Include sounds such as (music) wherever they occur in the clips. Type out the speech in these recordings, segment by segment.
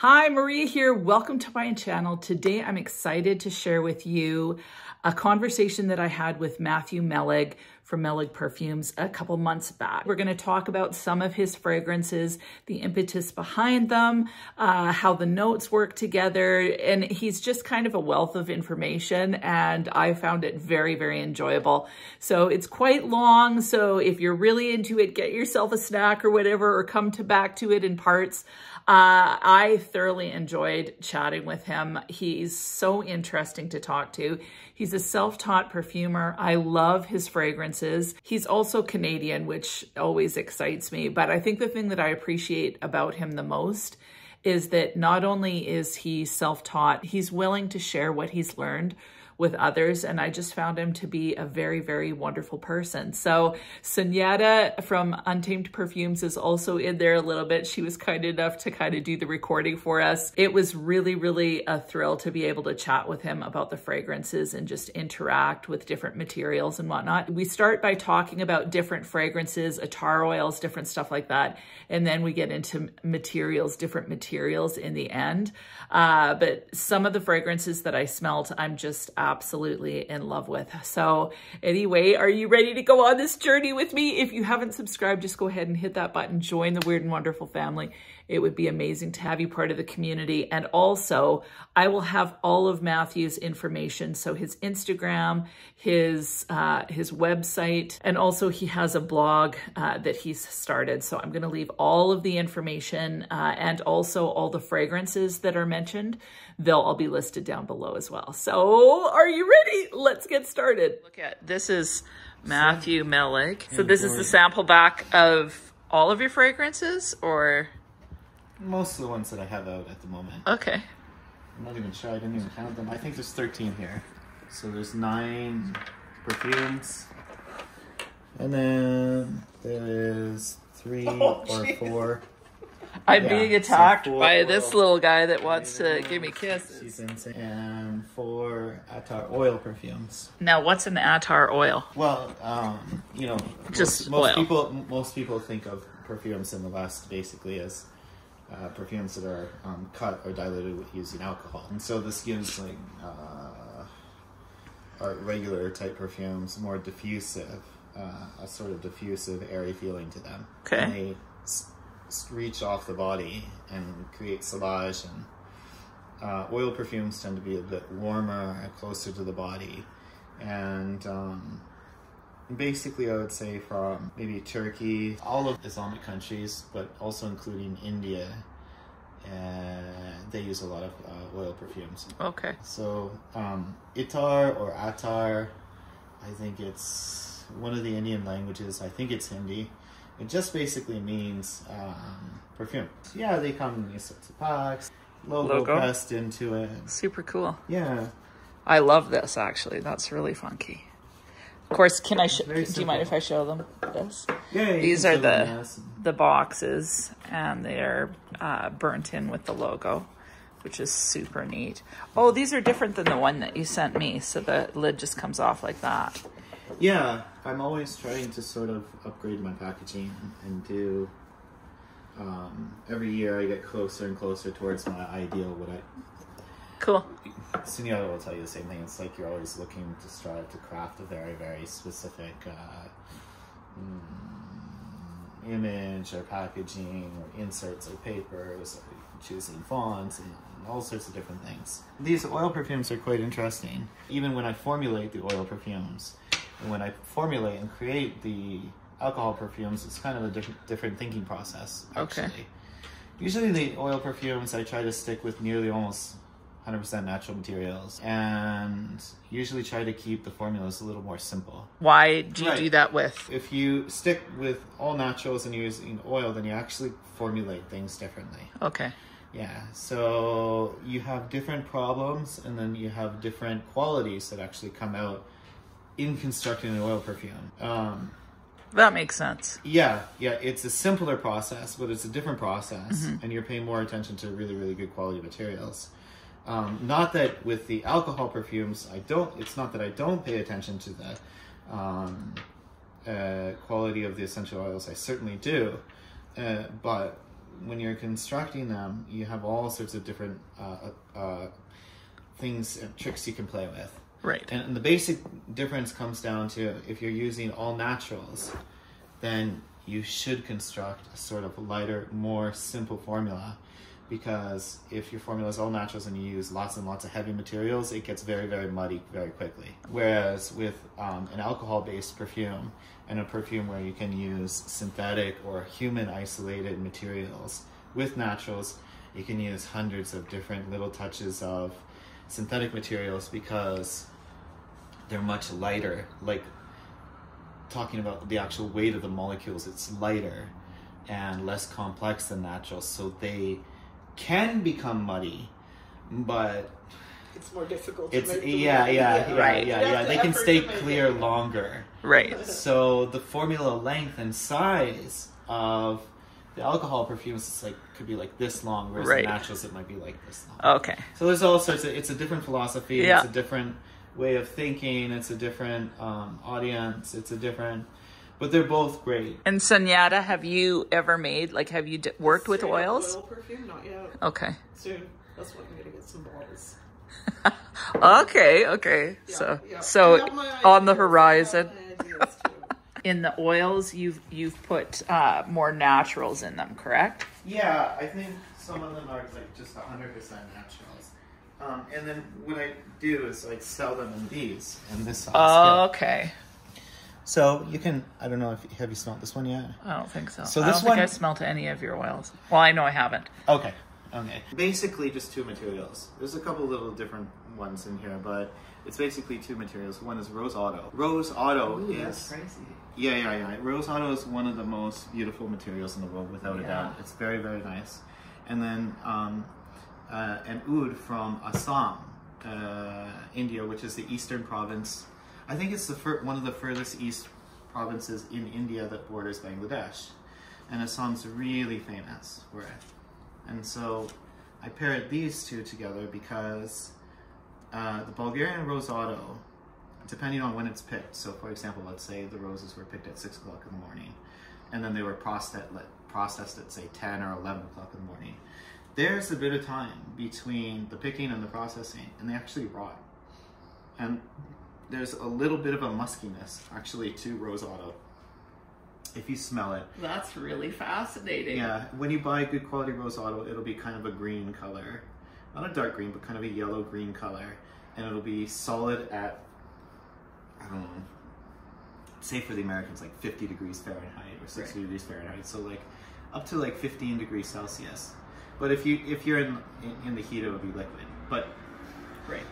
Hi, Maria here. Welcome to my channel. Today I'm excited to share with you a conversation that I had with Matthew Meleg from Meleg Perfumes a couple months back. We're going to talk about some of his fragrances, the impetus behind them, uh, how the notes work together, and he's just kind of a wealth of information and I found it very, very enjoyable. So it's quite long, so if you're really into it, get yourself a snack or whatever or come to back to it in parts. Uh, I thoroughly enjoyed chatting with him. He's so interesting to talk to. He's a self-taught perfumer. I love his fragrances. He's also Canadian, which always excites me. But I think the thing that I appreciate about him the most is that not only is he self-taught, he's willing to share what he's learned with others. And I just found him to be a very, very wonderful person. So Sunyata from Untamed Perfumes is also in there a little bit. She was kind enough to kind of do the recording for us. It was really, really a thrill to be able to chat with him about the fragrances and just interact with different materials and whatnot. We start by talking about different fragrances, attar oils, different stuff like that. And then we get into materials, different materials in the end. Uh, but some of the fragrances that I smelled, I'm just absolutely in love with. So anyway, are you ready to go on this journey with me? If you haven't subscribed, just go ahead and hit that button, join the Weird and Wonderful family. It would be amazing to have you part of the community. And also, I will have all of Matthew's information. So his Instagram, his, uh, his website, and also he has a blog uh, that he's started. So I'm going to leave all of the information uh, and also all the fragrances that are mentioned. They'll all be listed down below as well. So are you ready? Let's get started. Look at, this is Matthew Meleg. So this is the sample back of all of your fragrances or? Most of the ones that I have out at the moment. Okay. I'm not even sure. I didn't even count them. I think there's 13 here. So there's nine perfumes. And then there is three (laughs) Oh, or geez. four. I'm Yeah, being so attacked four- by this little guy that wants to give me kisses. She's insane. And four Attar oil perfumes. Now, what's an attar oil? Well, um, you know, Just most, most oil. people most people think of perfumes in the West basically as uh, perfumes that are um, cut or diluted with using alcohol, and so this gives like uh, our regular type perfumes more diffusive, uh, a sort of diffusive, airy feeling to them. Okay. And they reach off the body and create sillage and. Uh, oil perfumes tend to be a bit warmer, and closer to the body, and um, basically, I would say from maybe Turkey, all of Islamic countries, but also including India, uh, they use a lot of uh, oil perfumes. Okay. So, um, Itar or Attar, I think it's one of the Indian languages. I think it's Hindi. It just basically means um, perfume. Yeah, they come in these sorts of packs, logo, Logo. pressed into it. Super cool. Yeah, I love this, actually. That's really funky. Of course, can I, sh- do you mind if. I show them this? yeah. you These are the, the boxes and they're uh, burnt in with the logo, which is super neat. Oh, these are different than the one that you sent me. So the lid just comes off like that. Yeah, I'm always trying to sort of upgrade my packaging and do. Um, every year I get closer and closer towards my ideal. What I Cool. Sunil will tell you the same thing. It's like you're always looking to strive to craft a very, very specific uh, mm, image or packaging or inserts or papers or choosing fonts and all sorts of different things. These oil perfumes are quite interesting. Even when I formulate the oil perfumes and when I formulate and create the alcohol perfumes, it's kind of a different, different thinking process, Okay. Usually the oil perfumes, I try to stick with nearly almost 100% natural materials and usually try to keep the formulas a little more simple. Why do you Right. do that with? If you stick with all naturals and you're using oil, then you actually formulate things differently. Okay. Yeah, so you have different problems and then you have different qualities that actually come out in constructing an oil perfume. Um, That makes sense. yeah, yeah, it's a simpler process, but it's a different process, and you're paying more attention to really, really good quality materials. Um, not that with the alcohol perfumes, I don't. It's not that I don't pay attention to the um, uh, quality of the essential oils. I certainly do, uh, but when you're constructing them, you have all sorts of different uh, uh, things and tricks you can play with. Right. And, and the basic difference comes down to if you're using all naturals, then you should construct a sort of lighter, more simple formula. Because if your formula is all naturals and you use lots and lots of heavy materials, it gets very, very muddy very quickly. Whereas with um, an alcohol based perfume and a perfume where you can use synthetic or human isolated materials with naturals, you can use hundreds of different little touches of synthetic materials because they're much lighter. Like talking about the actual weight of the molecules, it's lighter and less complex than natural, so they can become muddy, but It's more difficult. To it's make yeah, yeah, yeah, Right. yeah, yeah. They can stay clear longer. Right. So the formula length and size of the alcohol perfumes is like could be like this long, whereas Right. the naturals it might be like this long. Okay. So there's all sorts of. It's a different philosophy. Yeah. It's a different way of thinking. It's a different um, audience. It's a different. But they're both great. And Sunyata, have you ever made like have you d- worked with Straight up oils? Oil perfume, not yet. Okay. Soon. That's why I'm gonna get some balls. (laughs) Okay. Okay. Yeah, so yeah. So on the ideas, I got horizon. my ideas, too. (laughs) In the oils, you've you've put uh, more naturals in them, correct? Yeah, I think some of them are like just 100% naturals. Um, and then what I do is like sell them in these and this size. Okay. So you can. I don't know if have you smelled this one yet. I don't think so. So I this don't one- think I smelled any of your oils. Well, I know I haven't. Okay. Okay. Basically, just two materials. There's a couple little different ones in here, but it's basically two materials. One is Rose Otto. Rose Otto is crazy. yeah, yeah, yeah. Rose Otto is one of the most beautiful materials in the world, without a doubt. It's very, very nice. And then um, uh, an oud from Assam, uh, India, which is the eastern province. I think it's the fur- one of the furthest east provinces in India that borders Bangladesh, and Assam's really famous for it. And so I paired these two together because uh, the Bulgarian Rose Otto, depending on when it's picked. So, for example, let's say the roses were picked at six o'clock in the morning, and then they were processed, processed at say ten or eleven o'clock in the morning. There's a bit of time between the picking and the processing, and they actually rot. And there's a little bit of a muskiness actually to Rose Otto. If you smell it, That's really fascinating. yeah, when you buy good quality rose otto, it'll be kind of a green color. Not a dark green, but kind of a yellow green color. And it'll be solid at, I don't know, say for the Americans, like 50 degrees Fahrenheit or 60 degrees Fahrenheit. So like up to like 15 degrees Celsius. But if you if you're in in, in the heat, it'll be liquid. But Right.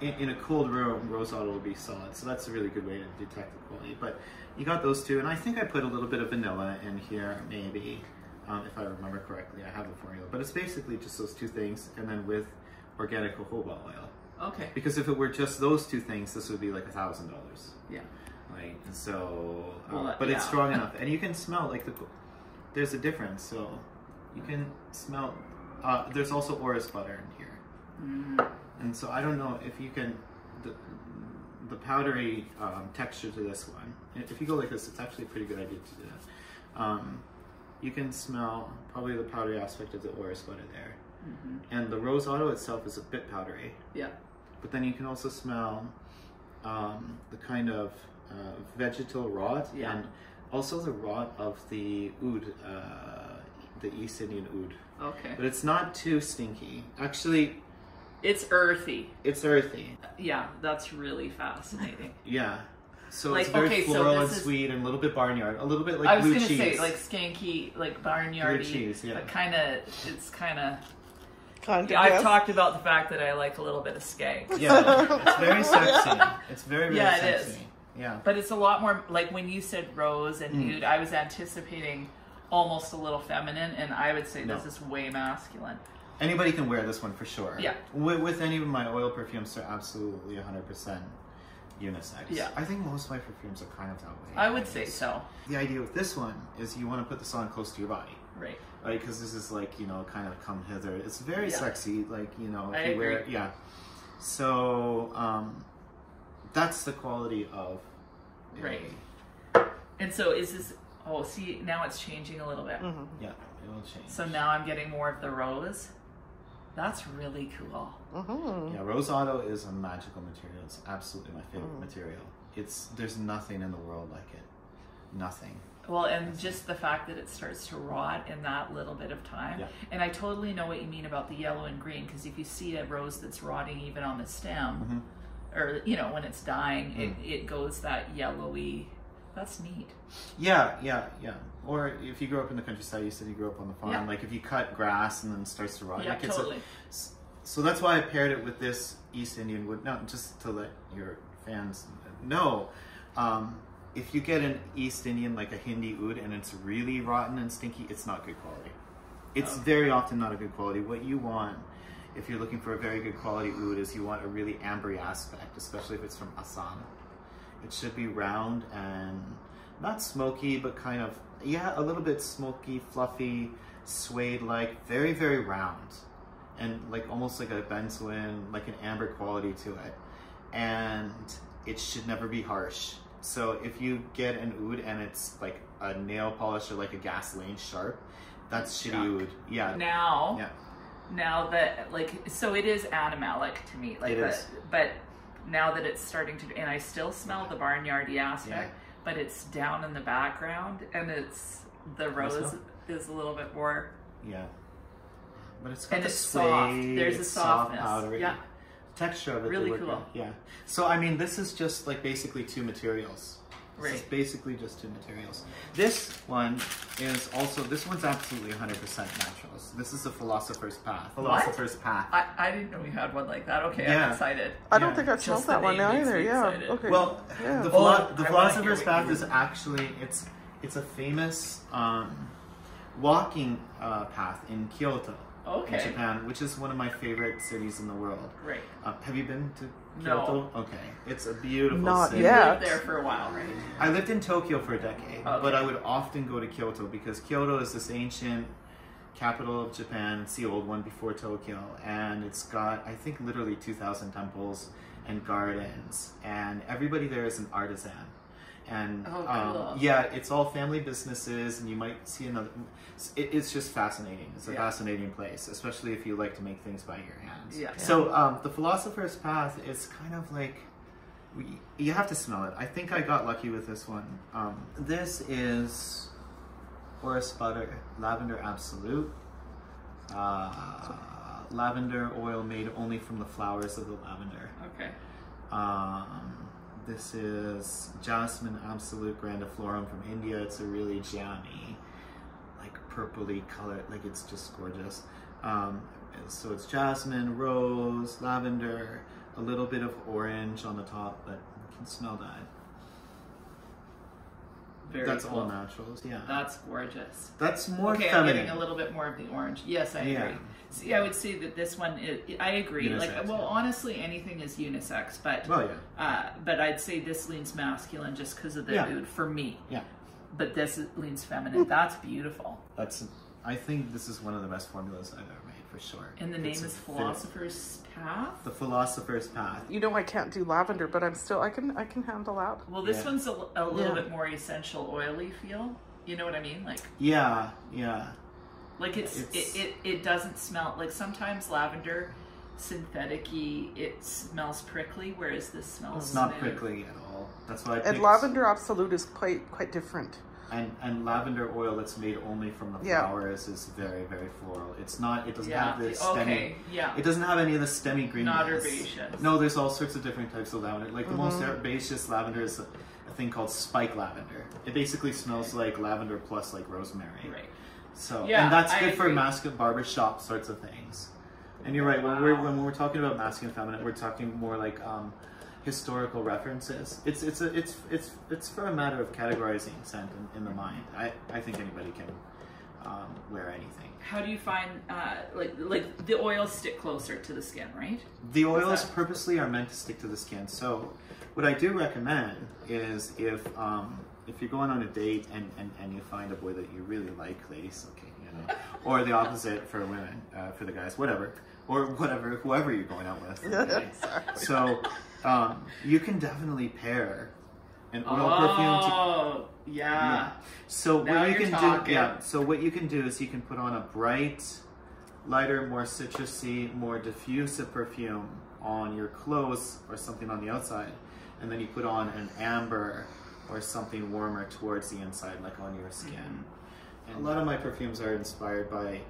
In, in a cold room, rose otto will be solid. So that's a really good way to detect the quality. But you got those two, and I think I put a little bit of vanilla in here, maybe, um, if I remember correctly. I have the formula, but it's basically just those two things, and then with organic jojoba oil. Okay. Because if it were just those two things, this would be like a thousand dollars. Yeah. Like so, uh, Well, but it's strong (laughs) enough, and you can smell like the. There's a difference, so you can smell. Uh, there's also orris butter in here. Mm. And so I don't know if you can, the, the powdery um, texture to this one, if you go like this, it's actually a pretty good idea to do that. Um, you can smell probably the powdery aspect of the orris butter there. Mhm. And the rose otto itself is a bit powdery, Yeah. but then you can also smell um, the kind of uh, vegetal rot Yeah. and also the rot of the oud, uh, the East Indian oud. Okay. But it's not too stinky. Actually, It's earthy. it's earthy. Yeah, that's really fascinating. (laughs) Yeah. So Like, it's very okay, so floral and is- sweet and a little bit barnyard, a little bit like I was blue gonna cheese. say like skanky, like barnyardy, Blue cheese, yeah. but kind of. It's kind of. Content, I've talked about the fact that I like a little bit of skank, yeah, it's very (laughs) sexy. It's very very Yeah, it sexy. Yeah. but it's a lot more like when you said rose and Mm. nude. I was anticipating almost a little feminine, and I would say this is way masculine. Anybody can wear this one for sure. Yeah. With, with any of my oil perfumes, they're absolutely 100% unisex. Yeah. I think most of my perfumes are kind of that way. I would say so. The idea with this one is you want to put this on close to your body. Right. Right, because this is like you know, kind of come hither. It's very Yeah. sexy, like you know, if I you wear it, agree. yeah. So um, that's the quality of a- Right. And so is this? Oh, see, now it's changing a little bit. Mhm. Yeah, it will change. So now I'm getting more of the rose. That's really cool. Mm-hmm. Yeah, rose otto is a magical material. It's absolutely my favorite Mm. material. It's there's nothing in the world like it. Nothing. Well, and just the fact that it starts to rot in that little bit of time. Yeah. And I totally know what you mean about the yellow and green because if you see a rose that's rotting even on the stem, Mhm. or you know when it's dying, it, it goes that yellowy. That's neat. Yeah, yeah, yeah. Or if you grew up in the countryside, you said you grew up on the farm. Yeah. Like if you cut grass and then it starts to rot. Yeah, like it's a- totally. so that's why I paired it with this East Indian wood. Not just to let your fans know. Um, if you get an East Indian like a Hindi oud and it's really rotten and stinky, it's not good quality. It's Oh. very often not a good quality. What you want, if you're looking for a very good quality oud, is you want a really ambery aspect, especially if it's from Assam. It should be round and not smoky, but kind of yeah, a little bit smoky, fluffy, suede-like, very very round, and like almost like a benzoin, like an amber quality to it, and it should never be harsh. So if you get an oud and it's like a nail polish or like a gasoline sharp, that's shitty oud. Yeah, Now, yeah. now that like so it is animalic to me. Like It but, is. but now that it's starting to and I still smell the barnyardy aspect, Yeah. But it's down in the background and it's the rose is a little bit more Yeah. But it's got And the it's soft. suede, There's a soft softness. powdery Yeah. texture of it. Really cool. Yeah. So I mean, this is just like basically two materials. This is Right. basically just two materials. This one is also. This one's absolutely 100% naturals. This is the Philosopher's Path. Philosopher's Path. I, I didn't know we had one like that. Okay, Yeah. I'm excited. I don't Yeah. think I've Just smelled that one name makes either. Yeah. excited. Okay. Well, Yeah. the, Oh, philo- I the Philosopher's Path is actually it's it's a famous um, walking uh, path in Kyoto, in Okay. Japan, which is one of my favorite cities in the world. Great. Uh, have you been to Kyoto? No. Kyoto? Okay, it's a beautiful Not city. You Yeah. lived there for a while, right? I lived in Tokyo for a decade, Okay. but I would often go to Kyoto because Kyoto is this ancient capital of Japan. It's the old one before Tokyo, and it's got I think literally two thousand temples and gardens, and everybody there is an artisan. And Oh, um, yeah, it's all family businesses, and you might see another. It, it's just fascinating. It's a Yeah. fascinating place, especially if you like to make things by your hands. Yeah. So um, the Philosopher's Path is kind of like we- you have to smell it. I think I got lucky with this one. Um, this is Orris Butter Lavender Absolute. Uh, lavender oil made only from the flowers of the lavender. Okay. Um, this is Jasmine Absolute Grandiflorum from India. It's a really jammy, like purpley color. Like it's just gorgeous. Um, so it's jasmine, rose, lavender, a little bit of orange on the top, but you can smell that. Very That's cool. all naturals. Yeah. That's gorgeous. That's more okay, I'm feminine. getting a little bit more of the orange. Yes, I Yeah. agree. See, I would say that this one, is, I agree. like, well, yeah. honestly, anything is unisex, but well, yeah. uh, but I'd say this leans masculine just because of the Yeah. mood for me. Yeah. But this leans feminine. That's beautiful. That's. I think this is one of the best formulas I've ever for sure. And the name It's is very- Philosopher's Path. The Philosopher's Path. You know I can't do lavender, but I'm still I can I can handle that. Well, this Yeah. one's a, a little Yeah. bit more essential oily feel. You know what I mean? Like, Yeah, yeah. like it's, It's- it, it it doesn't smell like sometimes lavender, synthetic-y, it smells prickly, whereas this smells It's not smooth. prickly at all. That's why I And lavender absolute is quite quite different. And and lavender oil that's made only from the Yeah. flowers is very very floral. It's not. It doesn't Yeah. have the stemmy. Okay. Yeah. It doesn't have any of the stemmy greenness. Not herbaceous. No, there's all sorts of different types of lavender. Like the most Mhm. herbaceous lavender is a, a thing called spike lavender. It basically smells like lavender plus like rosemary. Right. So Yeah, and that's I good for agree. masculine barbershop sorts of things. And you're right. When we're when we're talking about masculine feminine, we're talking more like um, historical references. It's it's a, it's it's it's for a matter of categorizing scent in, in the mind. I, I think anybody can um, wear anything. How do you find uh, like like the oils stick closer to the skin, right? The oils that- purposely are meant to stick to the skin. So, what I do recommend is if um, if you're going on a date and, and, and you find a boy that you really like, ladies, okay, you know, (laughs) or the opposite for women, uh, for the guys, whatever, or whatever, whoever you're going out with. okay? (laughs) Sorry. So, um, you can definitely pair an oil perfume to Oh, yeah. So Now what you can talking. do, yeah. So what you can do is you can put on a bright, lighter, more citrusy, more diffusive perfume on your clothes or something on the outside, and then you put on an amber or something warmer towards the inside, like on your skin. Mm-hmm. And a lot of my perfumes are inspired by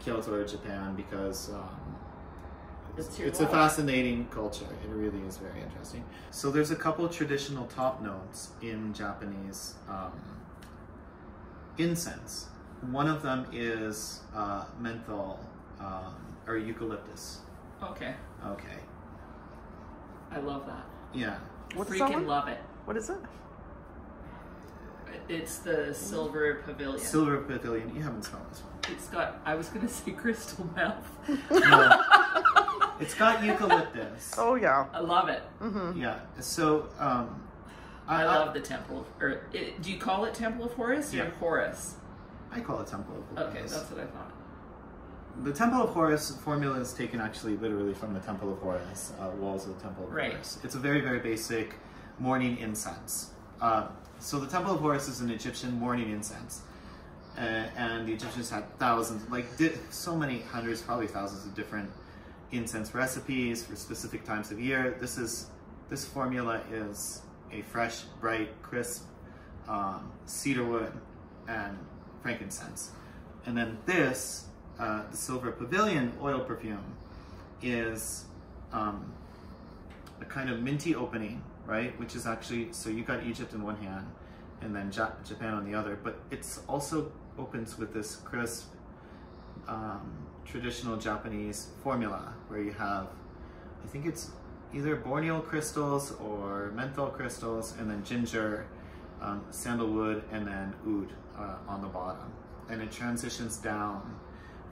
Kyoto Japan because. Um, It's it's, it's a fascinating culture. It really is very interesting. So there's a couple traditional top notes in Japanese um, incense. One of them is uh, menthol um, or eucalyptus. Okay. Okay. I love that. Yeah. What's that Freaking one? love it. What is it? It's the silver pavilion. Silver Pavilion. You haven't smelled this one. It's got, I was going (laughs) to say crystal mouth. No. (laughs) it's got eucalyptus. (laughs) Oh yeah. I love it. Mm-hmm. Yeah. So um, I, love the temple. Of, or it, do you call it Temple of Horus or Yeah. Horus? I call it Temple of Horus. Okay, that's what I thought. The Temple of Horus formula is taken actually literally from the Temple of Horus, uh, walls of the Temple of Right. Horus. It's a very, very basic morning incense. Uh, so the Temple of Horus is an Egyptian morning incense. Uh, and the Egyptians had thousands, like di- so many hundreds, probably thousands of different incense recipes for specific times of year. This is this formula is a fresh, bright, crisp um, cedar wood and frankincense. And then this, uh, the Silver Pavilion oil perfume, is um, a kind of minty opening, right? Which is actually, so you got Egypt in one hand and then Ja- Japan on the other, but it's also opens with this crisp, um, traditional Japanese formula where you have, I think it's either borneol crystals or menthol crystals, and then ginger, um, sandalwood, and then oud uh, on the bottom. And it transitions down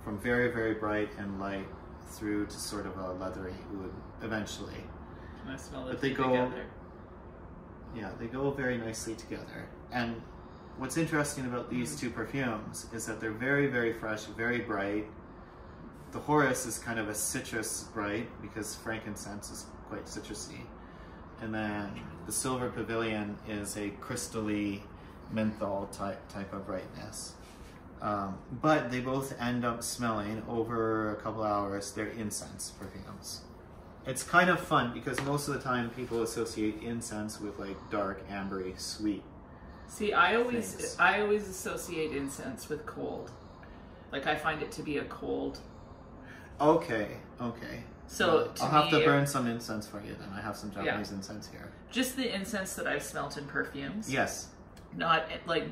from very, very bright and light through to sort of a leathery oud eventually. Can I smell But it they go- together? Yeah, they go very nicely together. And what's interesting about these two perfumes is that they're very, very fresh, very bright. The Horus is kind of a citrus bright because frankincense is quite citrusy. And then the Silver Pavilion is a crystally menthol type type of brightness. Um, but they both end up smelling over a couple hours. They're incense perfumes. It's kind of fun because most of the time people associate incense with like dark, ambery, sweet. See, I always Things. I always associate incense with cold. Like I find it to be a cold. Okay, okay. So Well, to I'll have me, to burn some incense for you then. I have some Yeah. Japanese incense here. just the incense that I've smelt in perfumes. Yes. Not like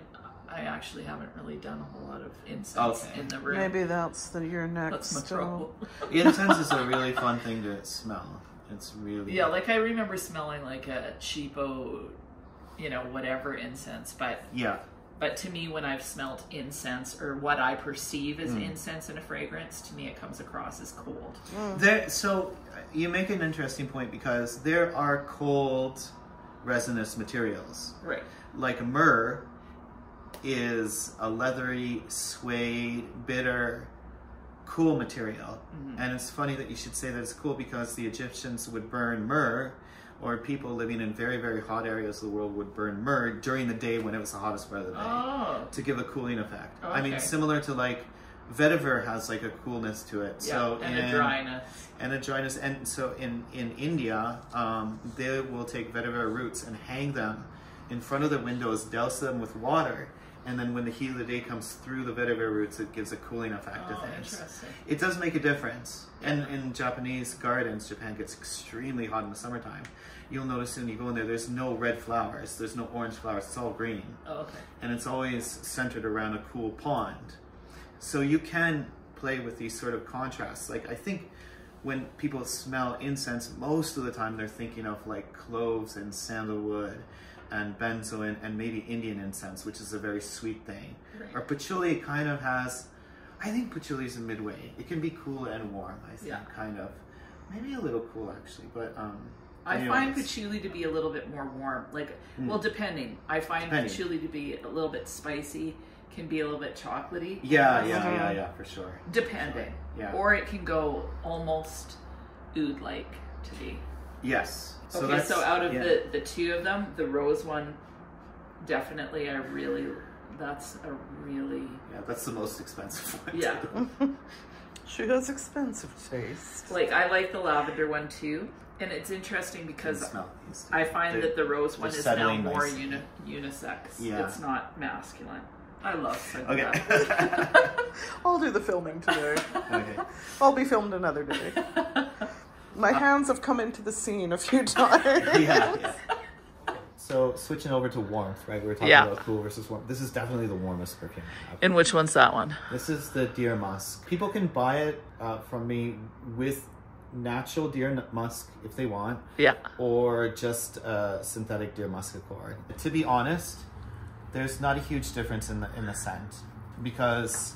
I actually haven't really done a whole lot of incense Okay. in the room. Maybe that's the your that's next. my uh, problem. (laughs) Incense is a (laughs) really fun thing to smell. It's really Yeah, like I remember smelling like a cheapo, you know, whatever incense, but yeah. But to me when I've smelt incense or what I perceive as Mm. incense in a fragrance, to me it comes across as cold. There, so uh, you make an interesting point because there are cold resinous materials. Right. Like myrrh is a leathery, suede, bitter, cool material. Mhm. And it's funny that you should say that it's cool because the Egyptians would burn myrrh, or people living in very, very hot areas of the world would burn myrrh during the day when it was the hottest part of the day Oh. to give a cooling effect. Oh, I mean, similar to like vetiver has like a coolness to it. Yeah, so and in, a dryness. and a dryness. And so in in India, um, they will take vetiver roots and hang them in front of the windows, douse them with water, and then when the heat of the day comes through the vetiver roots, it gives a cooling effect to Oh, things. interesting. It does make a difference. And in Japanese gardens, Japan gets extremely hot in the summertime. You'll notice when you go in there, there's no red flowers, there's no orange flowers, it's all green Oh, okay. and it's always centered around a cool pond. So you can play with these sort of contrasts. Like I think when people smell incense, most of the time they're thinking of like cloves and sandalwood and benzoin and maybe Indian incense, which is a very sweet thing. Right. Or patchouli kind of has, I think patchouli is a midway. It can be cool and warm. I think Yeah. kind of, maybe a little cool actually, but um. I find patchouli to be a little bit more warm. Like, Mm. well, depending. I find Depending. patchouli to be a little bit spicy, can be a little bit chocolatey. Yeah, yeah, Uh-huh. yeah, yeah, for sure. Depending. Yeah. Or it can go almost oud like to me. Yes. okay, that's- so out of yeah. the the two of them, the rose one, definitely, I really, that's a really, yeah, that's the most expensive one. yeah. (laughs) She has expensive taste. Like I like the lavender one too, and it's interesting because Doesn't smell. These two. I find They're- that the rose one is now more nicely. uni- unisex. Yeah. It's not masculine. I love saying Okay. (laughs) I'll do the filming today. (laughs) okay. I'll be filmed another day. My hands have come into the scene a few (laughs) times. Yeah. (laughs) yeah. So switching over to warmth, right? We were talking Yeah. about cool versus warm. This is definitely the warmest perfume. I have. and which one's that one? This is the deer musk. People can buy it uh, from me with natural deer musk if they want, Yeah. or just uh, synthetic deer musk accord. To be honest, there's not a huge difference in the in the scent because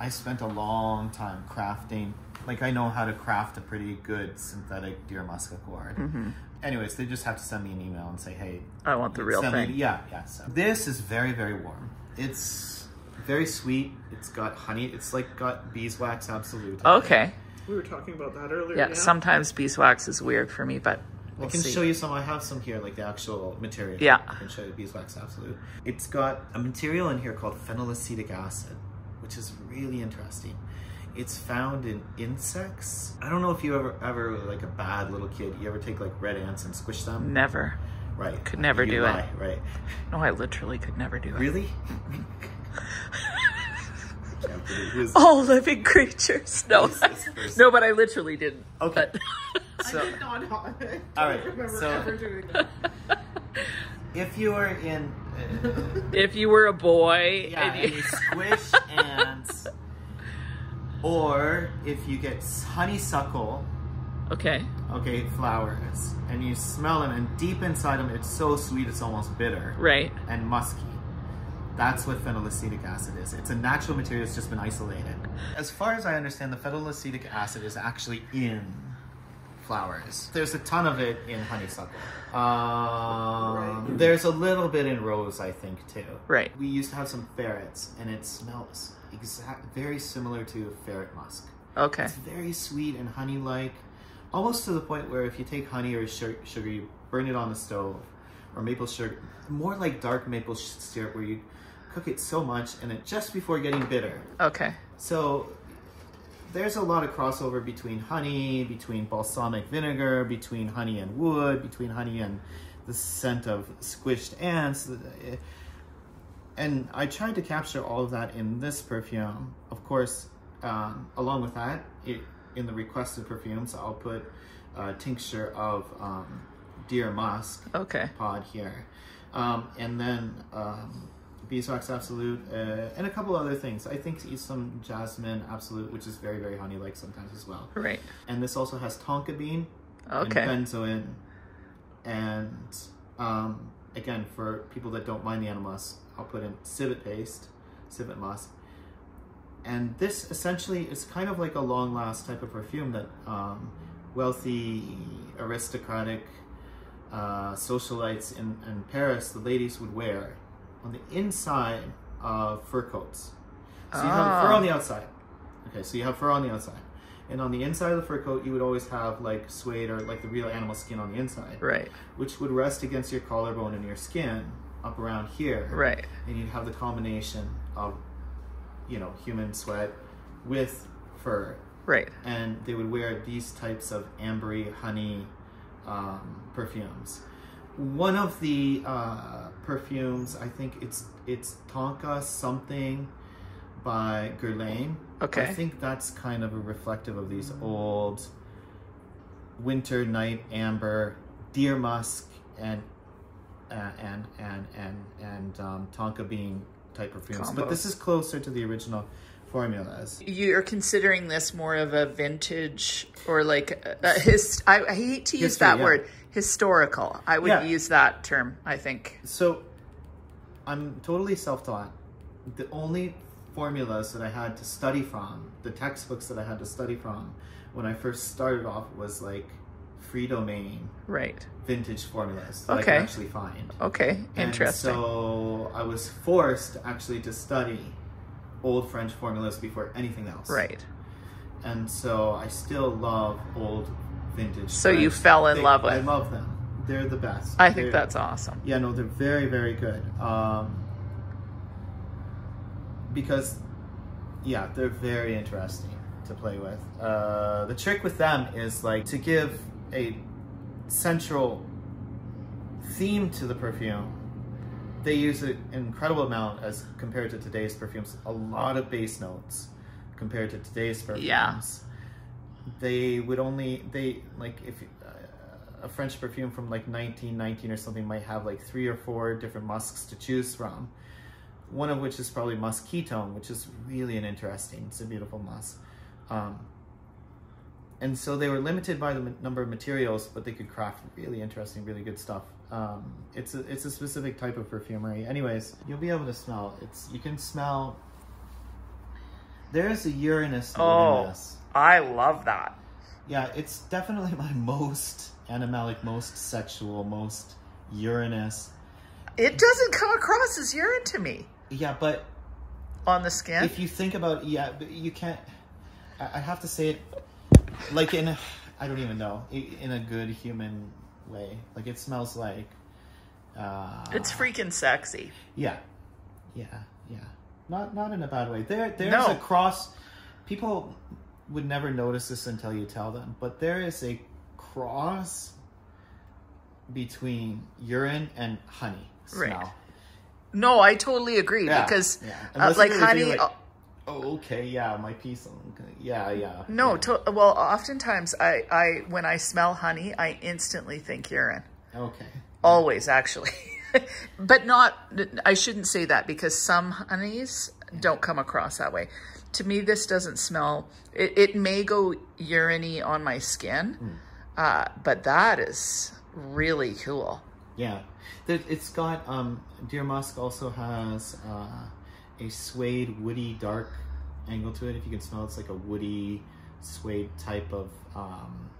I spent a long time crafting. Like I know how to craft a pretty good synthetic deer musk accord. Mm-hmm. Anyways, they just have to send me an email and say, "Hey, I want the real Send me- thing. yeah, yeah. So this is very, very warm. It's very sweet. It's got honey. It's like got beeswax absolute. Okay. We were talking about that earlier. Yeah, sometimes beeswax is weird for me, but I we'll can see. show you some. I have some here, like the actual material. Yeah. I can show you beeswax absolute. It's got a material in here called phenylacetic acid, which is really interesting. It's found in insects. I don't know if you ever, ever like a bad little kid, you ever take like red ants and squish them? Never. Right. Could never You do it. Right. No, I literally could never do it. Really? (laughs) Yeah, it was- All living creatures. No. This (laughs) is first- no, but I literally didn't. Okay. But (laughs) So, not all right. remember So, ever doing that. if you are in, uh, if you were a boy yeah, and and you, you squish ants, or if you get honeysuckle, Okay. okay, flowers, and you smell them, and deep inside them, it's so sweet, it's almost bitter Right. and musky. That's what phenylacetic acid is. It's a natural material that's just been isolated. As far as I understand, the phenylacetic acid is actually in flowers. There's a ton of it in honeysuckle. Um, There's a little bit in rose, I think, too. Right. We used to have some ferrets, and it smells exact, very similar to ferret musk. Okay. It's very sweet and honey-like, almost to the point where if you take honey or sugar, you burn it on the stove, or maple sugar, more like dark maple syrup, where you cook it so much and it just before getting bitter. Okay. So there's a lot of crossover between honey, between balsamic vinegar, between honey and wood, between honey and the scent of squished ants. And I tried to capture all of that in this perfume. Of course, um, along with that, it, in the requested perfumes, I'll put a tincture of um, deer musk Okay. pod here. Um, and then um, beeswax absolute uh, and a couple other things. I think some jasmine absolute, which is very, very honey like sometimes as well. Right. And this also has tonka bean Okay. and benzoin. And um, again, for people that don't mind the animal I'll put in civet paste, civet musk. And this essentially is kind of like a long last type of perfume that um, wealthy, aristocratic uh, socialites in, in Paris, the ladies would wear on the inside of fur coats. So you have fur Ah. on the outside. Okay, so you have fur on the outside. And on the inside of the fur coat, you would always have like suede or like the real animal skin on the inside, Right. which would rest against your collarbone and your skin up around here. Right. And you'd have the combination of, you know, human sweat with fur. Right. And they would wear these types of ambery honey um, perfumes. One of the uh, perfumes, I think it's it's Tonka something by Guerlain. Okay. I think that's kind of a reflective of these old winter night amber, deer musk, and uh, and and and and um, tonka bean type perfumes. But this is closer to the original formulas. You're considering this more of a vintage or like a, a his. I, I hate to use History, that yeah. word. Historical. I would Yeah. use that term. I think. So I'm totally self-taught. The only formulas that I had to study from, the textbooks that I had to study from when I first started off was like free domain Right. vintage formulas that I Okay. could actually find. Okay. interesting. And Interesting. so I was forced actually to study old French formulas before anything else. right. And so I still love old vintage. So you fell in They- love with- I love them. They're the best. I think They're- that's awesome. yeah, no, they're very, very good. Um, because, yeah, they're very interesting to play with. Uh, the trick with them is like to give a central theme to the perfume. They use an incredible amount as compared to today's perfumes. A lot of bass notes compared to today's perfumes. Yeah. They would only they like if uh, a French perfume from like 1919 or something might have like three or four different musks to choose from. One of which is probably musk ketone, which is really an interesting. It's a beautiful musk. Um, and so they were limited by the number of materials, but they could craft really interesting, really good stuff. Um, it's a it's a specific type of perfumery. Anyways, you'll be able to smell. It's you can smell. There's a Uranus Oh. this. I love that. Yeah, it's definitely my (laughs) most animalic, most sexual, most Uranus. It doesn't come across as urine to me Yeah, but on the skin. if you think about yeah, but you can't. I, I have to say it like in a, I don't even know in a good human way. Like it smells like. Uh, it's freaking sexy. Yeah, yeah, yeah. Not not in a bad way. There there's No. a cross. People would never notice this until you tell them, but there is a cross between urine and honey smell. Right. No, I totally agree Yeah, because, yeah. uh, like honey. like, uh, Oh, okay, yeah, my piece. Yeah, yeah. no, yeah. to, well, oftentimes I, I, when I smell honey, I instantly think urine. Okay. Always, actually, (laughs) (laughs) but not. I shouldn't say that because some honeys don't come across that way. To me, this doesn't smell. It, it may go uriny on my skin, Hmm. uh, but that is really cool. Yeah, it's got um, Deer Musk also has uh, a suede, woody, dark angle to it. If you can smell, it's like a woody, suede type of um,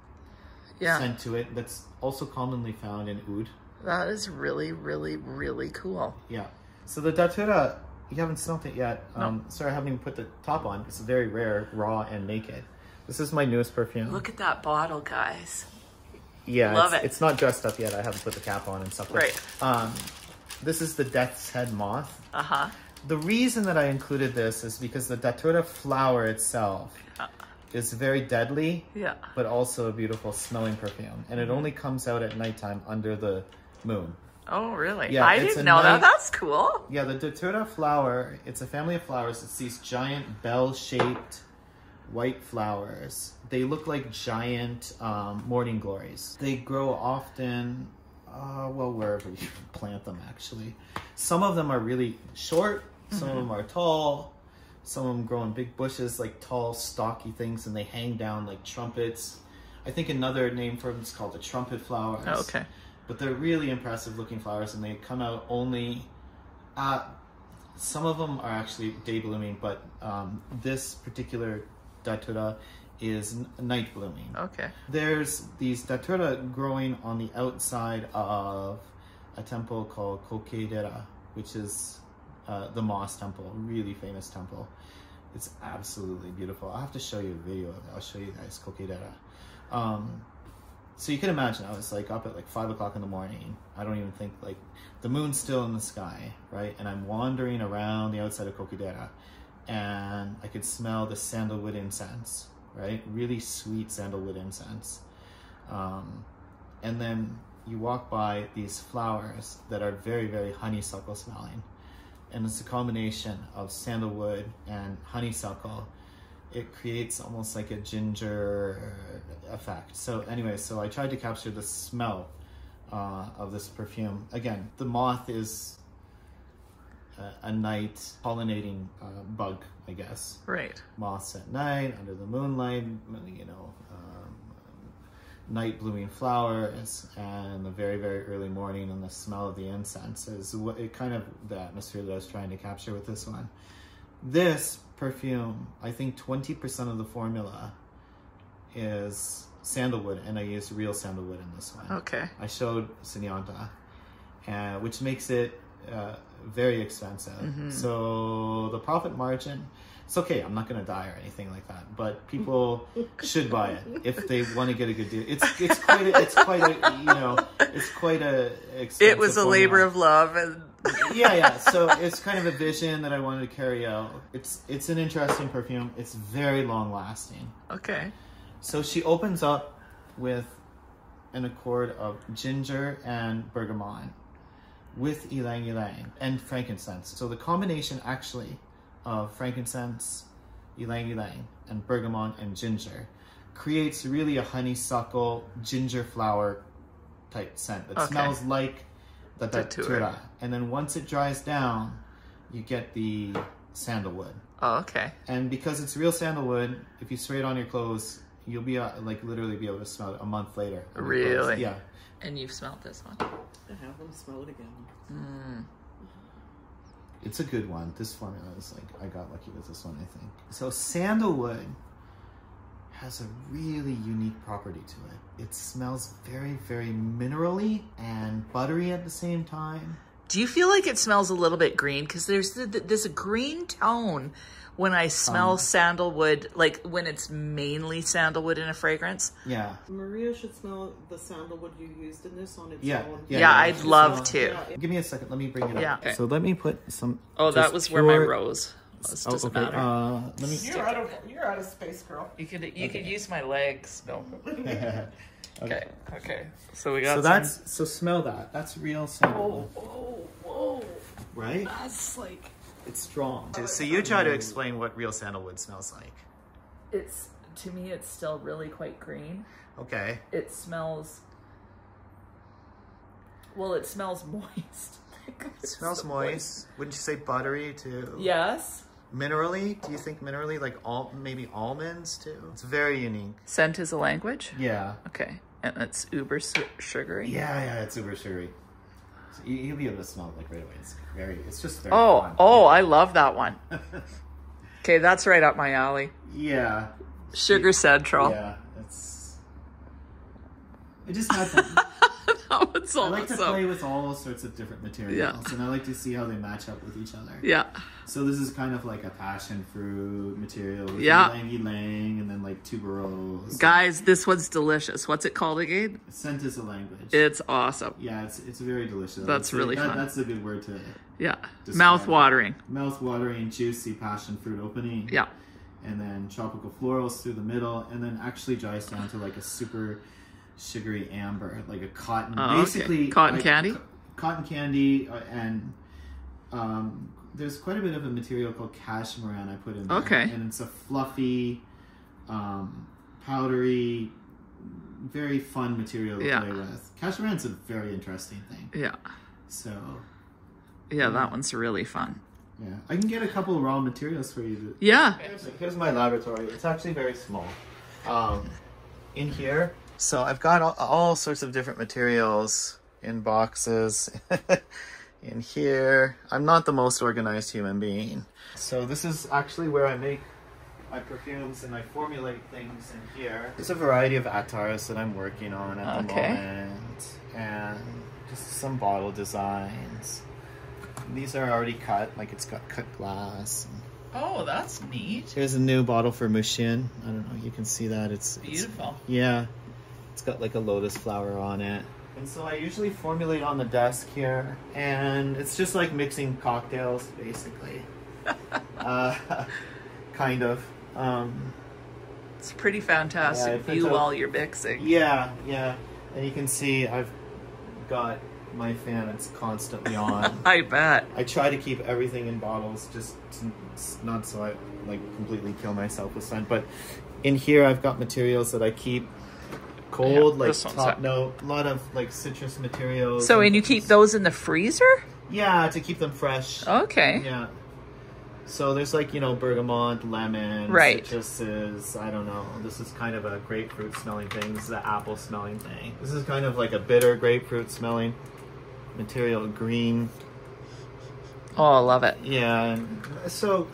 Yeah, scent to it. That's also commonly found in oud. That is really, really, really cool. Yeah. So the Datura, you haven't smelt it yet. Um, Sorry, I haven't even put the top on. It's very rare, raw and naked. This is my newest perfume. Look at that bottle, guys. Yeah, Love it's, it. it's not dressed up yet. I haven't put the cap on and stuff. Right. Um, this is the Death's Head Moth. Uh huh. The reason that I included this is because the Datura flower itself is very deadly, Yeah. but also a beautiful smelling perfume. And it only comes out at nighttime under the moon. Oh, really? Yeah, I didn't know that. That's cool. Yeah, the Datura flower, it's a family of flowers. It's these giant bell-shaped white flowers. They look like giant um, morning glories. They grow often, uh, well, wherever you plant them, actually. Some of them are really short. Some of them are tall. Some of them grow in big bushes, like tall, stocky things, and they hang down like trumpets. I think another name for them is called the trumpet flowers Oh, okay. But they're really impressive looking flowers and they come out only uh, some of them are actually day blooming but um, this particular datura is night blooming Okay. there's these datura growing on the outside of a temple called Kokedera, which is uh, the Moss Temple, really famous temple. It's absolutely beautiful. I'll have to show you a video of it. I'll show you guys Kokedera. Um, so you can imagine I was like up at like five o'clock in the morning. I don't even think like the moon's still in the sky, right? And I'm wandering around the outside of Kokedera and I could smell the sandalwood incense, right? Really sweet sandalwood incense. Um, and then you walk by these flowers that are very, very honeysuckle smelling. And it's a combination of sandalwood and honeysuckle. It creates almost like a ginger effect. So, anyway, so I tried to capture the smell uh, of this perfume. Again, the moth is a, a night pollinating uh, bug, I guess Right. moths at night under the moonlight, you know, um, night blooming flowers, and the very very early morning and the smell of the incense is what it kind of the atmosphere that I was trying to capture with this one. This perfume, I think twenty percent of the formula is sandalwood, and I used real sandalwood in this one. Okay. I showed Sunyata, uh, which makes it uh, very expensive. Mm-hmm. So the profit margin, it's okay. I'm not going to die or anything like that, but people (laughs) should buy it if they want to get a good deal. It's it's quite a, it's quite a you know it's quite a. It was a expensive labor of love, and yeah, yeah. So it's kind of a vision that I wanted to carry out. It's it's an interesting perfume. It's very long lasting. okay, So she opens up with an accord of ginger and bergamot with ylang ylang and frankincense. So the combination actually of frankincense, ylang ylang, and bergamot and ginger creates really a honeysuckle ginger flower type scent that Okay. smells like the Datura. datura. And then once it dries down, you get the sandalwood. oh, okay. And because it's real sandalwood, if you spray it on your clothes, you'll be uh, like literally be able to smell it a month later. on your clothes. Really? Yeah. And you've smelled this one. I have them smell it again. It's a good one. This formula is like I got lucky with this one, I think. So sandalwood has a really unique property to it. It smells very, very minerally and buttery at the same time. Do you feel like it smells a little bit green? Because there's th- th- there's green tone when I smell um. sandalwood, like when it's mainly sandalwood in a fragrance. Yeah. Maria should smell the sandalwood you used in this on its Yeah. own. Yeah, I'd love smell- to. Yeah. Give me a second. Let me bring it up. Yeah. Okay. So let me put some. Oh, that just was where my rose was. Oh, Doesn't okay. matter. Uh, let me. You're out of you're out of space, girl. you could you could use my legs. No. (laughs) (laughs) okay. Okay. Okay. So we got. So some- that's so smell that. That's real sandalwood, Oh, whoa! right? That's like It's strong. So you try to explain what real sandalwood smells like. it's to me. It's still really quite green. Okay. It smells. Well, it smells (laughs) moist. It smells moist. Wouldn't you say buttery too? Yes. Minerally? Do you think minerally like all maybe almonds too? It's very unique. Scent is a language. Yeah. Okay, and it's uber su- sugary. Yeah, yeah. It's super sugary. So you, you'll be able to smell it like right away. It's very. It's just very. Oh, fun. oh, I love that one. (laughs) Okay, that's right up my alley. Yeah. Sugar Central. Yeah. It's. It just has. (laughs) Some, that was I like to play with all sorts of different materials, Yeah. and I like to see how they match up with each other. Yeah. So this is kind of like a passion fruit material with Yeah. ylang ylang and then like tuberose. Guys, this one's delicious. What's it called again? Scent is a language. It's awesome. yeah, it's it's very delicious. That's really that, fun. That's a good word to Yeah. Mouth watering. mouth watering, juicy passion fruit opening. Yeah. And then tropical florals through the middle, and then actually dries down to like a super sugary amber, like a cotton. Oh, okay. basically, Cotton like, candy? co- cotton candy, uh, and um, there's quite a bit of a material called cashmeran I put in there. Okay. And it's a fluffy, um, powdery, very fun material to Yeah. play with. Cashmeran's a very interesting thing. Yeah. So Yeah, that one's really fun. yeah, I can get a couple of raw materials for you. To, Yeah. Here's, here's my laboratory. It's actually very small. Um, in here, so I've got all, all sorts of different materials in boxes. (laughs) in here, I'm not the most organized human being. So this is actually where I make my perfumes and I formulate things in here. There's a variety of attars that I'm working on at the moment, and just some bottle designs. These are already cut, like it's got cut glass. Oh, that's neat. Here's a new bottle for Mushin. I don't know, you can see that. It's, it's Beautiful. yeah. It's got like a lotus flower on it. And so I usually formulate on the desk here, and it's just like mixing cocktails, basically. (laughs) uh, (laughs) kind of. Um, It's pretty fantastic print view out- while you're mixing. yeah, yeah. And you can see I've got my fan, it's constantly on. (laughs) I bet. I try to keep everything in bottles, just to, not so I like completely kill myself with sun. But in here, I've got materials that I keep cold, Yeah, like this top a- note, a lot of like citrus materials. So, and you keep those in the freezer? yeah to keep them fresh. Okay. Yeah. So there's like you know bergamot, lemon, Right. citruses. I don't know. This is kind of a grapefruit smelling thing. This is an apple smelling thing. This is kind of like a bitter grapefruit smelling material. Green Oh, I love it. Yeah, so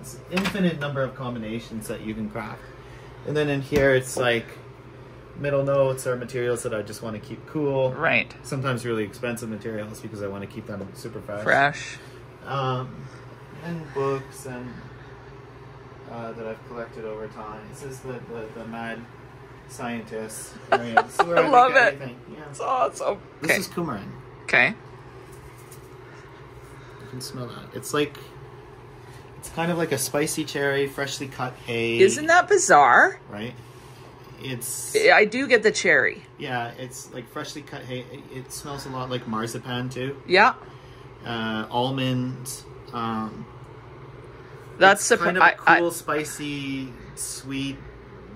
it's infinite number of combinations that you can craft. And then in here, it's like middle notes are materials that I just want to keep cool. Right. Sometimes really expensive materials because I want to keep them super fresh. Fresh. Um, and books and uh, that I've collected over time. This is the the, the mad scientist. (laughs) This I love it. everything. Yeah. It's awesome. This Okay. is coumarin. Okay. You can smell that. It's like it's kind of like a spicy cherry, freshly cut hay. Isn't that bizarre? right? It's I do get the cherry. yeah, it's like freshly cut hay. It smells a lot like marzipan too. Yeah. Uh, almonds. Um, That's kind of cool, spicy, sweet.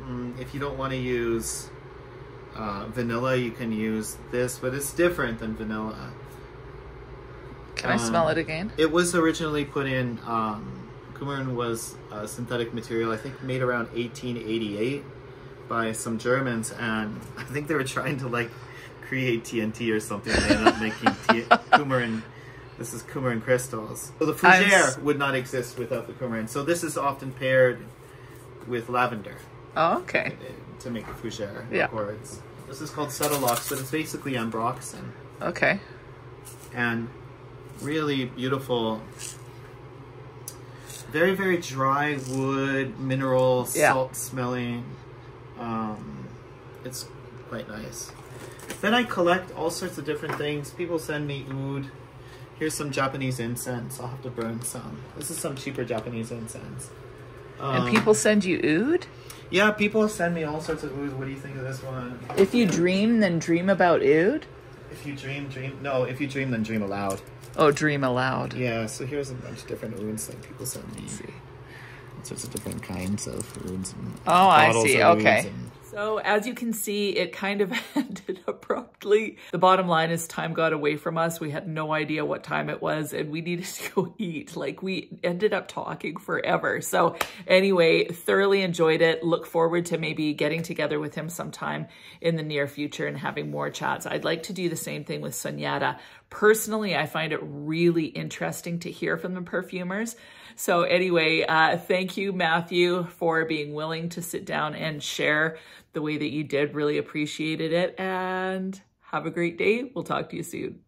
Mm, if you don't want to use uh, vanilla, you can use this, but it's different than vanilla. Can I um, smell it again? It was originally put in. Um, coumarin was a synthetic material, I think, made around 1888 by some Germans, and I think they were trying to like create TNT or something. They ended up making t- (laughs) coumarin. This is coumarin crystals. So the fougere would not exist without the coumarin. So this is often paired with lavender Oh, okay. uh, to make the fougere Yeah. accords. This is called Cetalox, but it's basically ambroxan Okay. and really beautiful. Very, very dry wood, mineral, Yeah. salt smelling. Um, it's quite nice. Then I collect all sorts of different things. People send me oud. Here's some Japanese incense. I'll have to burn some. This is some cheaper Japanese incense. And Um, people send you oud? yeah, people send me all sorts of oud. What do you think of this one? If you dream, then dream about oud? If you dream, dream. No, if you dream, then dream aloud. Oh, dream aloud. Yeah, so here's a bunch of different ouds that people send me. All sorts of different kinds of ouds. And Oh, I see. Okay. So as you can see, it kind of (laughs) ended abruptly. The bottom line is time got away from us. We had no idea what time it was and we needed (laughs) to go eat. Like we ended up talking forever. So anyway, thoroughly enjoyed it. Look forward to maybe getting together with him sometime in the near future and having more chats. I'd like to do the same thing with Sunyata. Personally, I find it really interesting to hear from the perfumers. So anyway, uh, thank you, Matthew, for being willing to sit down and share the way that you did. Really appreciated it. And have a great day. We'll talk to you soon.